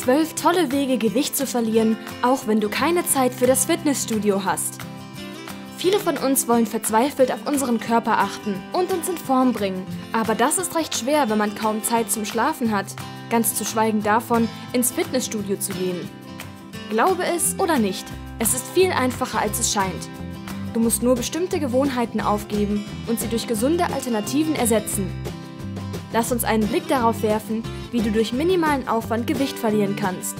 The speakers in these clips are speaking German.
Zwölf tolle Wege, Gewicht zu verlieren, auch wenn du keine Zeit für das Fitnessstudio hast. Viele von uns wollen verzweifelt auf unseren Körper achten und uns in Form bringen. Aber das ist recht schwer, wenn man kaum Zeit zum Schlafen hat. Ganz zu schweigen davon, ins Fitnessstudio zu gehen. Glaube es oder nicht, es ist viel einfacher, als es scheint. Du musst nur bestimmte Gewohnheiten aufgeben und sie durch gesunde Alternativen ersetzen. Lass uns einen Blick darauf werfen, wie du durch minimalen Aufwand Gewicht verlieren kannst.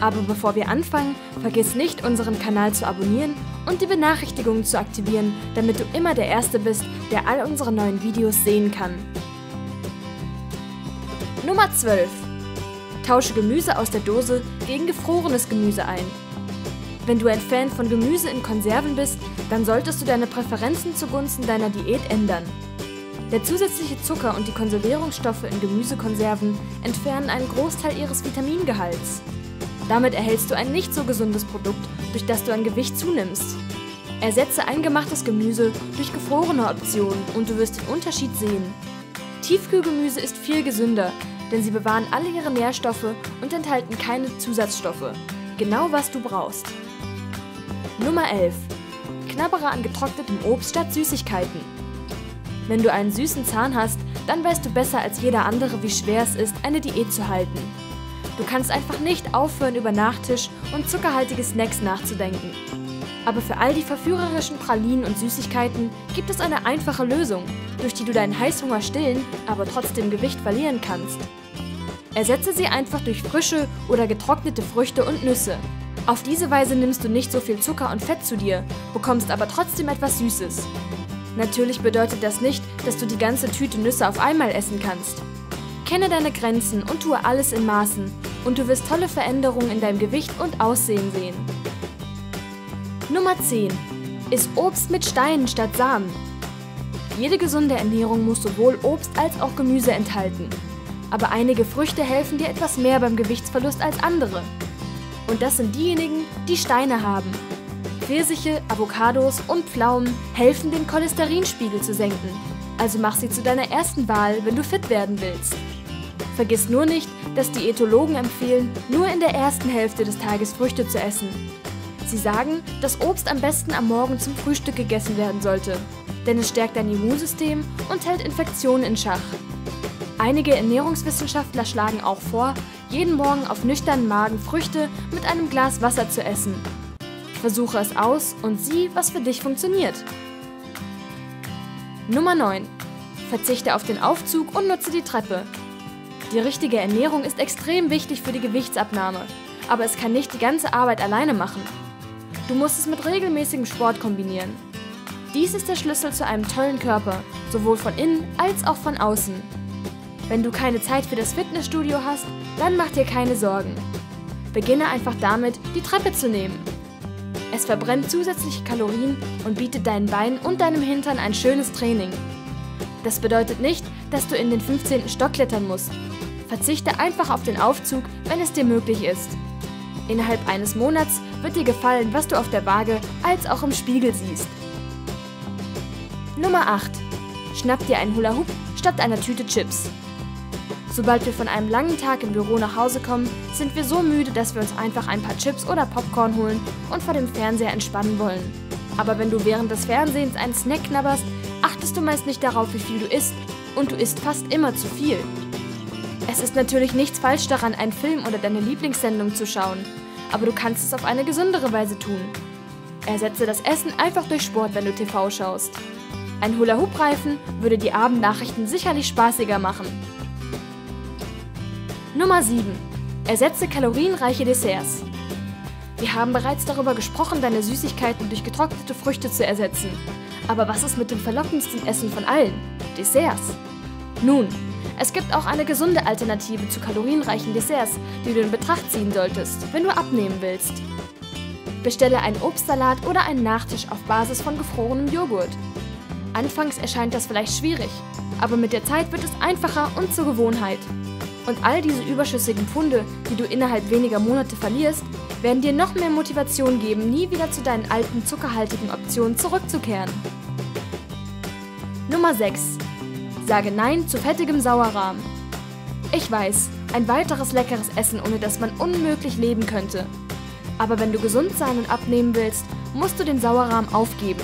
Aber bevor wir anfangen, vergiss nicht, unseren Kanal zu abonnieren und die Benachrichtigungen zu aktivieren, damit du immer der Erste bist, der all unsere neuen Videos sehen kann. Nummer 12. Tausche Gemüse aus der Dose gegen gefrorenes Gemüse ein. Wenn du ein Fan von Gemüse in Konserven bist, dann solltest du deine Präferenzen zugunsten deiner Diät ändern. Der zusätzliche Zucker und die Konservierungsstoffe in Gemüsekonserven entfernen einen Großteil ihres Vitamingehalts. Damit erhältst du ein nicht so gesundes Produkt, durch das du an Gewicht zunimmst. Ersetze eingemachtes Gemüse durch gefrorene Optionen und du wirst den Unterschied sehen. Tiefkühlgemüse ist viel gesünder, denn sie bewahren alle ihre Nährstoffe und enthalten keine Zusatzstoffe. Genau was du brauchst. Nummer 11. Knabbere an getrocknetem Obst statt Süßigkeiten. Wenn du einen süßen Zahn hast, dann weißt du besser als jeder andere, wie schwer es ist, eine Diät zu halten. Du kannst einfach nicht aufhören, über Nachtisch und zuckerhaltige Snacks nachzudenken. Aber für all die verführerischen Pralinen und Süßigkeiten gibt es eine einfache Lösung, durch die du deinen Heißhunger stillen, aber trotzdem Gewicht verlieren kannst. Ersetze sie einfach durch frische oder getrocknete Früchte und Nüsse. Auf diese Weise nimmst du nicht so viel Zucker und Fett zu dir, bekommst aber trotzdem etwas Süßes. Natürlich bedeutet das nicht, dass du die ganze Tüte Nüsse auf einmal essen kannst. Kenne deine Grenzen und tue alles in Maßen und du wirst tolle Veränderungen in deinem Gewicht und Aussehen sehen. Nummer 10. Iss Obst mit Steinen statt Samen. Jede gesunde Ernährung muss sowohl Obst als auch Gemüse enthalten. Aber einige Früchte helfen dir etwas mehr beim Gewichtsverlust als andere. Und das sind diejenigen, die Steine haben Pfirsiche, Avocados und Pflaumen helfen, den Cholesterinspiegel zu senken. Also mach sie zu deiner ersten Wahl, wenn du fit werden willst. Vergiss nur nicht, dass Diätologen empfehlen, nur in der ersten Hälfte des Tages Früchte zu essen. Sie sagen, dass Obst am besten am Morgen zum Frühstück gegessen werden sollte, denn es stärkt dein Immunsystem und hält Infektionen in Schach. Einige Ernährungswissenschaftler schlagen auch vor, jeden Morgen auf nüchternen Magen Früchte mit einem Glas Wasser zu essen, Versuche es aus und sieh, was für dich funktioniert. Nummer 9. Verzichte auf den Aufzug und nutze die Treppe. Die richtige Ernährung ist extrem wichtig für die Gewichtsabnahme, aber es kann nicht die ganze Arbeit alleine machen. Du musst es mit regelmäßigem Sport kombinieren. Dies ist der Schlüssel zu einem tollen Körper, sowohl von innen als auch von außen. Wenn du keine Zeit für das Fitnessstudio hast, dann mach dir keine Sorgen. Beginne einfach damit, die Treppe zu nehmen. Es verbrennt zusätzliche Kalorien und bietet deinen Beinen und deinem Hintern ein schönes Training. Das bedeutet nicht, dass du in den 15. Stock klettern musst. Verzichte einfach auf den Aufzug, wenn es dir möglich ist. Innerhalb eines Monats wird dir gefallen, was du auf der Waage als auch im Spiegel siehst. Nummer 8. Schnapp dir einen Hula Hoop statt einer Tüte Chips. Sobald wir von einem langen Tag im Büro nach Hause kommen, sind wir so müde, dass wir uns einfach ein paar Chips oder Popcorn holen und vor dem Fernseher entspannen wollen. Aber wenn du während des Fernsehens einen Snack knabberst, achtest du meist nicht darauf, wie viel du isst und du isst fast immer zu viel. Es ist natürlich nichts falsch daran, einen Film oder deine Lieblingssendung zu schauen, aber du kannst es auf eine gesündere Weise tun. Ersetze das Essen einfach durch Sport, wenn du TV schaust. Ein Hula-Hoop-Reifen würde die Abendnachrichten sicherlich spaßiger machen. Nummer 7. Ersetze kalorienreiche Desserts. Wir haben bereits darüber gesprochen, deine Süßigkeiten durch getrocknete Früchte zu ersetzen. Aber was ist mit dem verlockendsten Essen von allen? Desserts. Nun, es gibt auch eine gesunde Alternative zu kalorienreichen Desserts, die du in Betracht ziehen solltest, wenn du abnehmen willst. Bestelle einen Obstsalat oder einen Nachtisch auf Basis von gefrorenem Joghurt. Anfangs erscheint das vielleicht schwierig, aber mit der Zeit wird es einfacher und zur Gewohnheit. Und all diese überschüssigen Pfunde, die du innerhalb weniger Monate verlierst, werden dir noch mehr Motivation geben, nie wieder zu deinen alten zuckerhaltigen Optionen zurückzukehren. Nummer 6. Sage Nein zu fettigem Sauerrahm. Ich weiß, Ein weiteres leckeres Essen, ohne das man unmöglich leben könnte. Aber wenn du gesund sein und abnehmen willst, musst du den Sauerrahm aufgeben.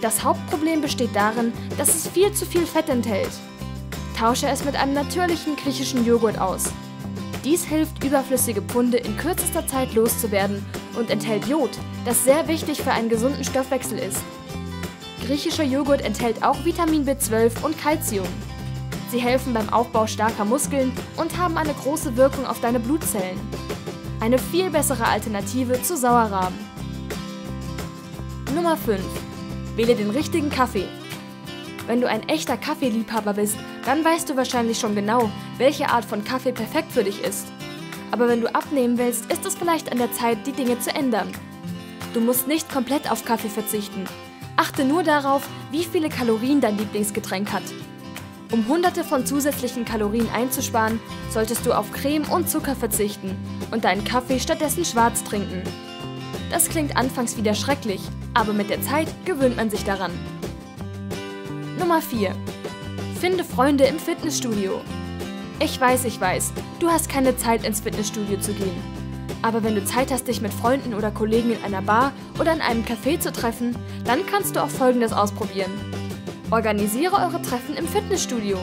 Das Hauptproblem besteht darin, dass es viel zu viel Fett enthält. Tausche es mit einem natürlichen griechischen Joghurt aus. Dies hilft, überflüssige Pfunde in kürzester Zeit loszuwerden und enthält Jod, das sehr wichtig für einen gesunden Stoffwechsel ist. Griechischer Joghurt enthält auch Vitamin B12 und Calcium. Sie helfen beim Aufbau starker Muskeln und haben eine große Wirkung auf deine Blutzellen. Eine viel bessere Alternative zu Sauerrahmen. Nummer 5. Wähle den richtigen Kaffee. Wenn du ein echter Kaffeeliebhaber bist, dann weißt du wahrscheinlich schon genau, welche Art von Kaffee perfekt für dich ist. Aber wenn du abnehmen willst, ist es vielleicht an der Zeit, die Dinge zu ändern. Du musst nicht komplett auf Kaffee verzichten. Achte nur darauf, wie viele Kalorien dein Lieblingsgetränk hat. Um hunderte von zusätzlichen Kalorien einzusparen, solltest du auf Creme und Zucker verzichten und deinen Kaffee stattdessen schwarz trinken. Das klingt anfangs wieder schrecklich, aber mit der Zeit gewöhnt man sich daran. Nummer 4. Finde Freunde im Fitnessstudio. Ich weiß, ich weiß, du hast keine Zeit ins Fitnessstudio zu gehen. Aber wenn du Zeit hast, dich mit Freunden oder Kollegen in einer Bar oder in einem Café zu treffen, dann kannst du auch Folgendes ausprobieren. Organisiere eure Treffen im Fitnessstudio.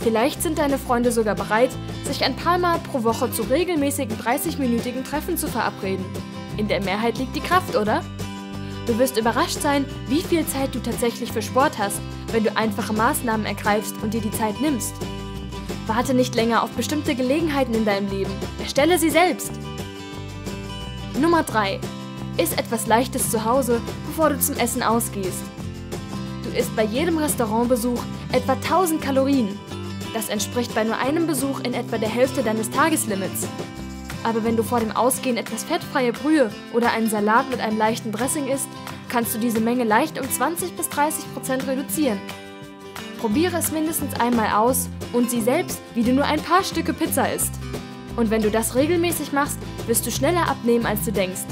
Vielleicht sind deine Freunde sogar bereit, sich ein paar Mal pro Woche zu regelmäßigen 30-minütigen Treffen zu verabreden. In der Mehrheit liegt die Kraft, oder? Du wirst überrascht sein, wie viel Zeit du tatsächlich für Sport hast, wenn du einfache Maßnahmen ergreifst und dir die Zeit nimmst. Warte nicht länger auf bestimmte Gelegenheiten in deinem Leben. Erstelle sie selbst. Nummer 3. Iss etwas Leichtes zu Hause, bevor du zum Essen ausgehst. Du isst bei jedem Restaurantbesuch etwa 1000 Kalorien. Das entspricht bei nur einem Besuch in etwa der Hälfte deines Tageslimits. Aber wenn du vor dem Ausgehen etwas fettfreie Brühe oder einen Salat mit einem leichten Dressing isst, kannst du diese Menge leicht um 20 bis 30 Prozent reduzieren. Probiere es mindestens einmal aus und sieh selbst, wie du nur ein paar Stücke Pizza isst. Und wenn du das regelmäßig machst, wirst du schneller abnehmen, als du denkst.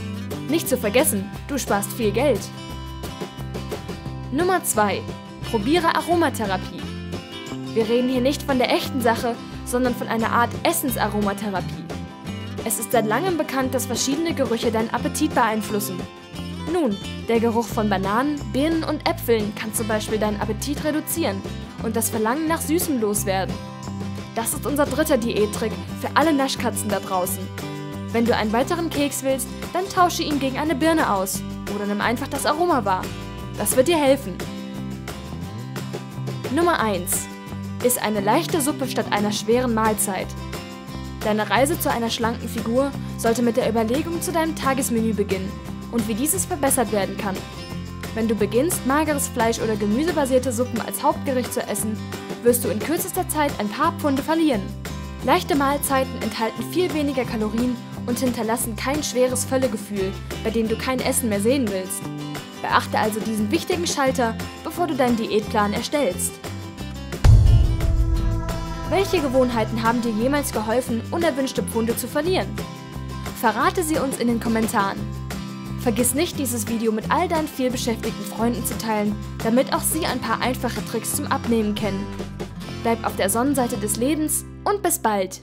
Nicht zu vergessen, du sparst viel Geld. Nummer 2. Probiere Aromatherapie. Wir reden hier nicht von der echten Sache, sondern von einer Art Essensaromatherapie. Es ist seit langem bekannt, dass verschiedene Gerüche deinen Appetit beeinflussen. Nun, der Geruch von Bananen, Birnen und Äpfeln kann zum Beispiel deinen Appetit reduzieren und das Verlangen nach Süßem loswerden. Das ist unser dritter Diättrick für alle Naschkatzen da draußen. Wenn du einen weiteren Keks willst, dann tausche ihn gegen eine Birne aus oder nimm einfach das Aroma wahr. Das wird dir helfen. Nummer 1. Iss eine leichte Suppe statt einer schweren Mahlzeit. Deine Reise zu einer schlanken Figur sollte mit der Überlegung zu deinem Tagesmenü beginnen und wie dieses verbessert werden kann. Wenn du beginnst, mageres Fleisch oder gemüsebasierte Suppen als Hauptgericht zu essen, wirst du in kürzester Zeit ein paar Pfunde verlieren. Leichte Mahlzeiten enthalten viel weniger Kalorien und hinterlassen kein schweres Völlegefühl, bei dem du kein Essen mehr sehen willst. Beachte also diesen wichtigen Schalter, bevor du deinen Diätplan erstellst. Welche Gewohnheiten haben dir jemals geholfen, unerwünschte Pfunde zu verlieren? Verrate sie uns in den Kommentaren. Vergiss nicht, dieses Video mit all deinen vielbeschäftigten Freunden zu teilen, damit auch sie ein paar einfache Tricks zum Abnehmen kennen. Bleib auf der Sonnenseite des Lebens und bis bald!